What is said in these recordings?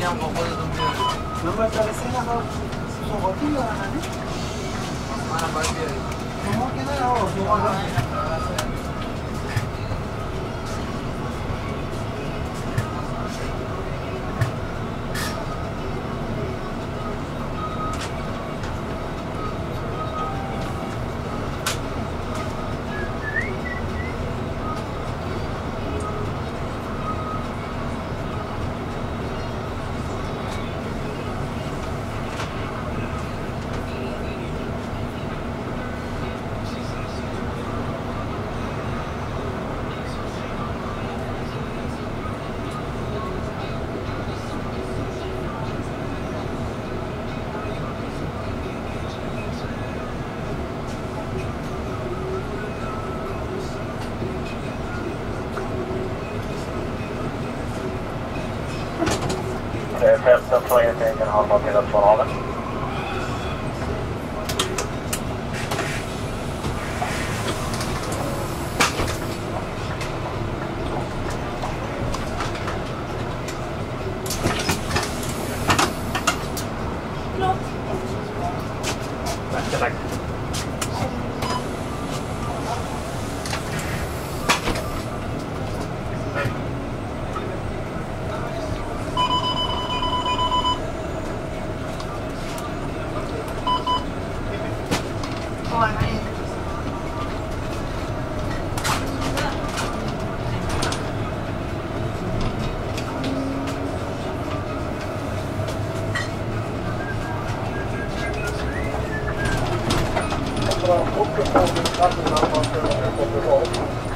Dia. Nomor telefon apa? Sobat tu lah ni. Mana bagi? Nomor kita oh, nomor. Fälten från E-tinken har man يتجه الهرب إلى الفراغ から、奥の方に立ってもらう場所を。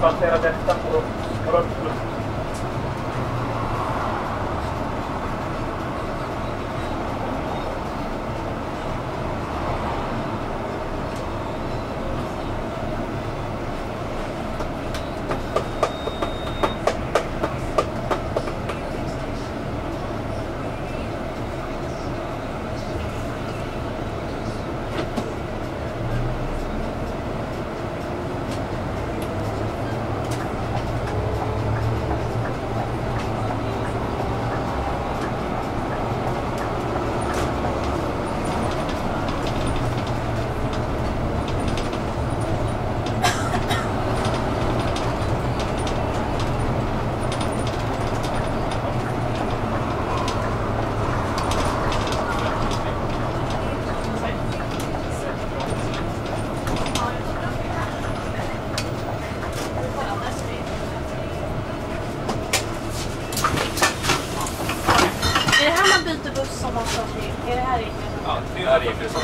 tarkoittaa teillä, Är det här riktigt? Ja, det är regler som